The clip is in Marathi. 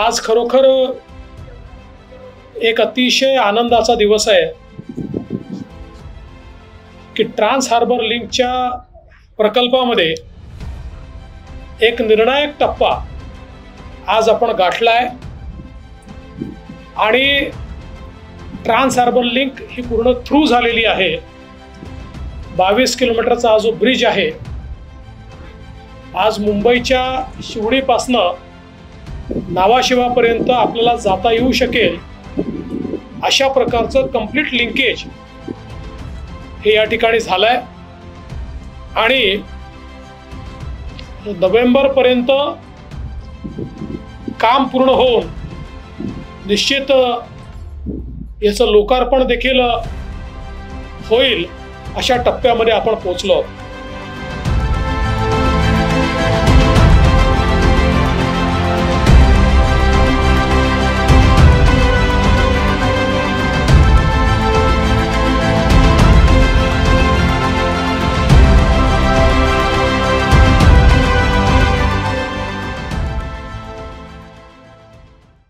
आज खरोखर एक अतिशय आनंदाचा दिवस आहे की ट्रान्स हार्बर लिंकच्या प्रकल्पामध्ये एक निर्णायक टप्पा आज आपण गाठलाय. आणि ट्रान्स हार्बर लिंक ही पूर्ण थ्रू झालेली आहे. बावीस किलोमीटरचा हा जो ब्रिज आहे आज मुंबईच्या शिवडीपासनं नावाशिवापर्यंत आपल्याला जाता येऊ शकेल अशा प्रकारचं कंप्लीट लिंकेज हे या ठिकाणी झालंय आणि नोव्हेंबरपर्यंत काम पूर्ण होऊन निश्चित याचं लोकार्पण देखील होईल अशा टप्प्यामध्ये आपण पोचलो आहोत.